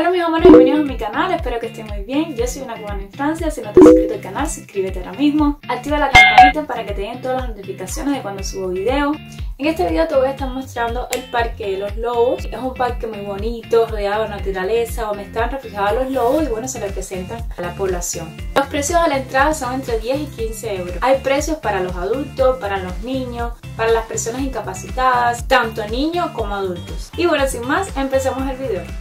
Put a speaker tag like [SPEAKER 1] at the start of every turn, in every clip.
[SPEAKER 1] Hola mis amores, bienvenidos a mi canal, espero que estén muy bien. Yo soy una cubana en Francia, si no te has suscrito al canal, suscríbete ahora mismo. Activa la campanita para que te den todas las notificaciones de cuando subo video. En este video te voy a estar mostrando el Parque de los Lobos. Es un parque muy bonito, rodeado de naturaleza, donde están reflejados los lobos y bueno, se representan a la población. Los precios de la entrada son entre 10 y 15 euros. Hay precios para los adultos, para los niños, para las personas incapacitadas, tanto niños como adultos. Y bueno, sin más, empecemos el video.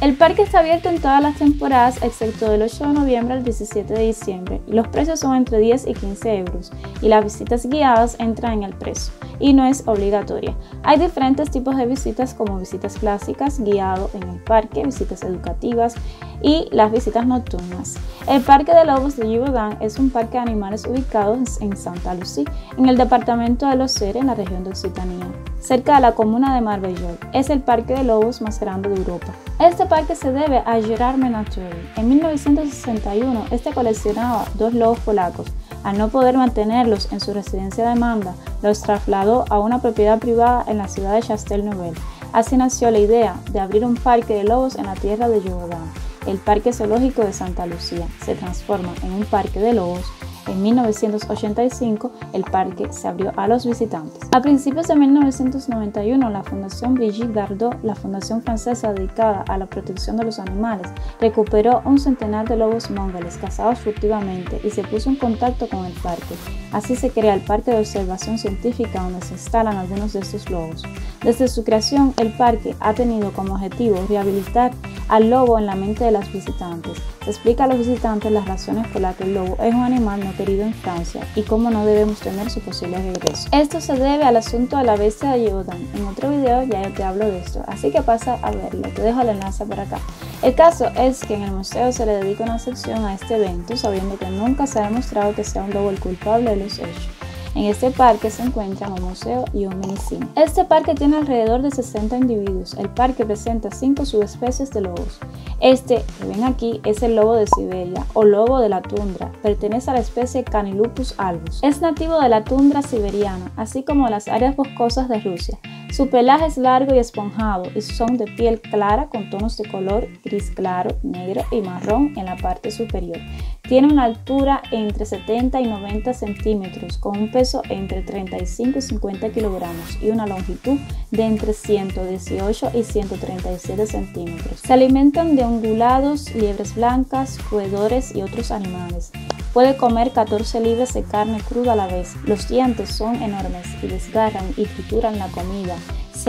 [SPEAKER 2] El parque está abierto en todas las temporadas excepto del 8 de noviembre al 17 de diciembre. Los precios son entre 10 y 15 euros y las visitas guiadas entran en el precio y no es obligatoria. Hay diferentes tipos de visitas como visitas clásicas, guiado en el parque, visitas educativas y las visitas nocturnas. El Parque de Lobos de Givaudan es un parque de animales ubicado en Santa Lucía, en el departamento de Los Ceres, en la región de Occitania, cerca de la comuna de Marbellol. Es el parque de lobos más grande de Europa. Este parque se debe a Gerard Menagerie. En 1961, este coleccionaba dos lobos polacos. Al no poder mantenerlos en su residencia de Manda, los trasladó a una propiedad privada en la ciudad de Chastel-Nouvel. Así nació la idea de abrir un parque de lobos en la tierra de Givaudan. El Parque Zoológico de Santa Lucía se transforma en un parque de lobos en 1985, el parque se abrió a los visitantes. A principios de 1991, la Fundación Brigitte Bardot, la fundación francesa dedicada a la protección de los animales, recuperó un centenar de lobos mongoles cazados furtivamente y se puso en contacto con el parque. Así se crea el Parque de Observación Científica donde se instalan algunos de estos lobos. Desde su creación, el parque ha tenido como objetivo rehabilitar al lobo en la mente de los visitantes. Se explica a los visitantes las razones por las que el lobo es un animal no en Francia y cómo no debemos temer su posible regreso. Esto se debe al asunto de la bestia de Yodan. En otro video ya te hablo de esto, así que pasa a verlo. Te dejo el enlace por acá. El caso es que en el museo se le dedica una sección a este evento sabiendo que nunca se ha demostrado que sea un lobo el culpable de los hechos. En este parque se encuentran un museo y un minicine. Este parque tiene alrededor de 60 individuos. El parque presenta 5 subespecies de lobos. Este que ven aquí es el lobo de Siberia o lobo de la tundra. Pertenece a la especie Canilupus albus. Es nativo de la tundra siberiana, así como las áreas boscosas de Rusia. Su pelaje es largo y esponjado y son de piel clara con tonos de color gris claro, negro y marrón en la parte superior. Tiene una altura entre 70 y 90 centímetros con un peso entre 35 y 50 kilogramos y una longitud de entre 118 y 137 centímetros. Se alimentan de ungulados, liebres blancas, roedores y otros animales. Puede comer 14 libras de carne cruda a la vez. Los dientes son enormes y desgarran y trituran la comida.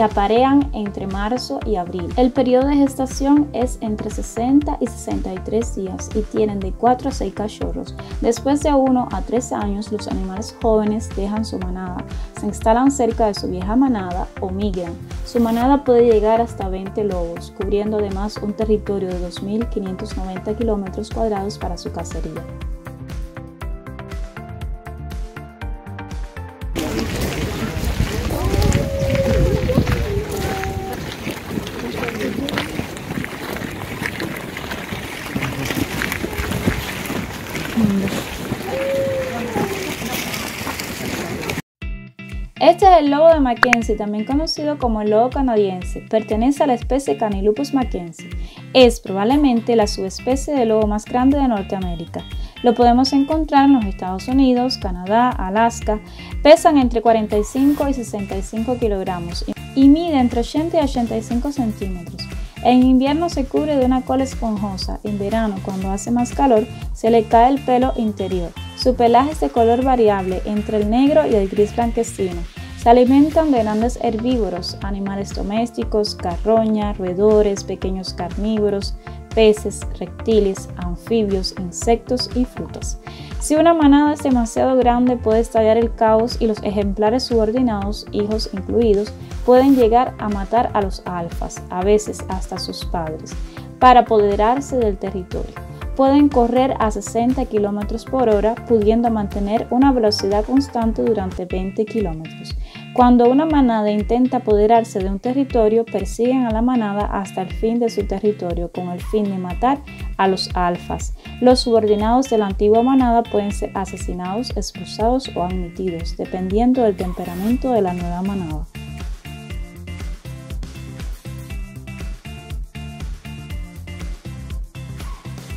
[SPEAKER 2] Se aparean entre marzo y abril. El periodo de gestación es entre 60 y 63 días y tienen de 4 a 6 cachorros. Después de 1 a 3 años, los animales jóvenes dejan su manada, se instalan cerca de su vieja manada o migran. Su manada puede llegar hasta 20 lobos, cubriendo además un territorio de 2.590 kilómetros cuadrados para su cacería. Este es el lobo de Mackenzie, también conocido como el lobo canadiense. Pertenece a la especie Canilupus mackenzie. Es probablemente la subespecie de lobo más grande de Norteamérica. Lo podemos encontrar en los Estados Unidos, Canadá, Alaska. Pesan entre 45 y 65 kilogramos y mide entre 80 y 85 centímetros. En invierno se cubre de una cola esponjosa. En verano, cuando hace más calor, se le cae el pelo interior. Su pelaje es de color variable entre el negro y el gris blanquecino. Se alimentan de grandes herbívoros, animales domésticos, carroña, roedores, pequeños carnívoros, peces, reptiles, anfibios, insectos y frutas. Si una manada es demasiado grande puede estallar el caos y los ejemplares subordinados, hijos incluidos, pueden llegar a matar a los alfas, a veces hasta sus padres, para apoderarse del territorio pueden correr a 60 km por hora, pudiendo mantener una velocidad constante durante 20 km. Cuando una manada intenta apoderarse de un territorio, persiguen a la manada hasta el fin de su territorio con el fin de matar a los alfas. Los subordinados de la antigua manada pueden ser asesinados, expulsados o admitidos, dependiendo del temperamento de la nueva manada.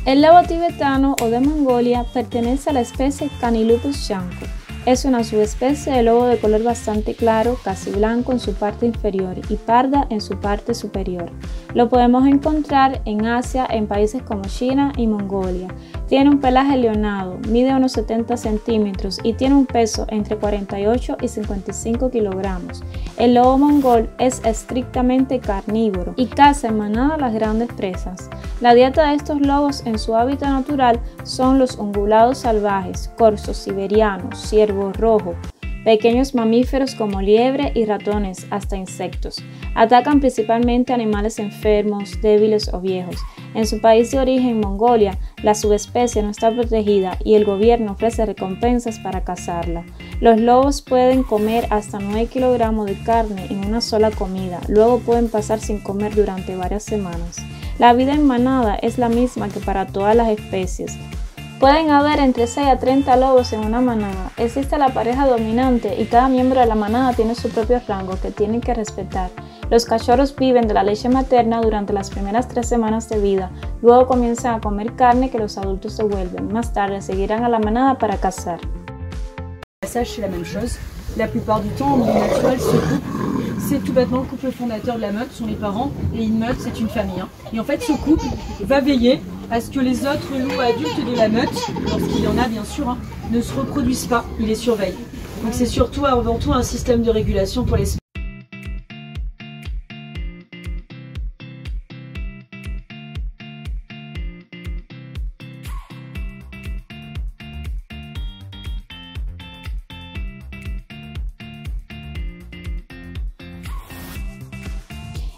[SPEAKER 2] El lobo tibetano o de Mongolia pertenece a la especie Canilupus shanko. Es una subespecie de lobo de color bastante claro, casi blanco en su parte inferior y parda en su parte superior. Lo podemos encontrar en Asia en países como China y Mongolia. Tiene un pelaje leonado, mide unos 70 centímetros y tiene un peso entre 48 y 55 kilogramos. El lobo mongol es estrictamente carnívoro y caza en manada las grandes presas. La dieta de estos lobos en su hábitat natural son los ungulados salvajes, corzos siberianos, ciervo rojo, pequeños mamíferos como liebre y ratones, hasta insectos. Atacan principalmente animales enfermos, débiles o viejos. En su país de origen, Mongolia, la subespecie no está protegida y el gobierno ofrece recompensas para cazarla. Los lobos pueden comer hasta 9 kilogramos de carne en una sola comida, luego pueden pasar sin comer durante varias semanas. La vida en manada es la misma que para todas las especies, Pueden haber entre 6 a 30 lobos en una manada. Existe la pareja dominante y cada miembro de la manada tiene su propio rango que tienen que respetar. Los cachorros viven de la leche materna durante las primeras tres semanas de vida, luego comienzan a comer carne que los adultos devuelven. Más tarde seguirán a la manada para cazar.
[SPEAKER 3] La plupart du temps, en milieu naturel, ce couple, c'est tout bêtement le couple fondateur de la meute, sont les parents, et une meute, c'est une famille. Hein. Et en fait, ce couple va veiller à ce que les autres loups adultes de la meute, lorsqu'il y en a bien sûr, hein, ne se reproduisent pas, il les surveille. Donc c'est surtout avant tout un système de régulation pour les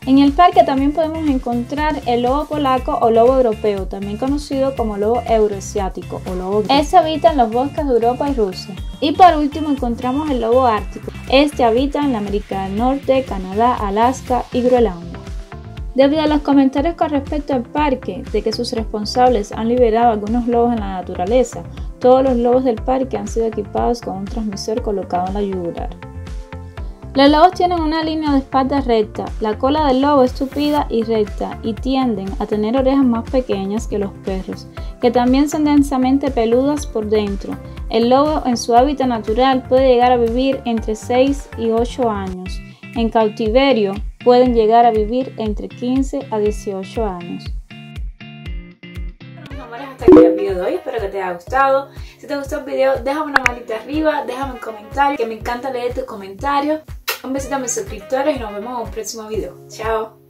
[SPEAKER 2] En el parque también podemos encontrar el lobo polaco o lobo europeo, también conocido como lobo euroasiático o lobo. Este habita en los bosques de Europa y Rusia. Y por último encontramos el lobo ártico. Este habita en América del Norte, Canadá, Alaska y Groenlandia. Debido a los comentarios con respecto al parque, de que sus responsables han liberado algunos lobos en la naturaleza, todos los lobos del parque han sido equipados con un transmisor colocado en la yugular. Los lobos tienen una línea de espalda recta, la cola del lobo es tupida y recta y tienden a tener orejas más pequeñas que los perros, que también son densamente peludas por dentro. El lobo en su hábitat natural puede llegar a vivir entre 6 y 8 años. En cautiverio pueden llegar a vivir entre 15 a 18 años.
[SPEAKER 1] hasta aquí el video de hoy, espero que te haya gustado. Si te gustó el video, déjame una manita arriba, déjame un comentario, que me encanta leer tus comentarios. Un besito a mis suscriptores y nos vemos en un próximo video. Chao.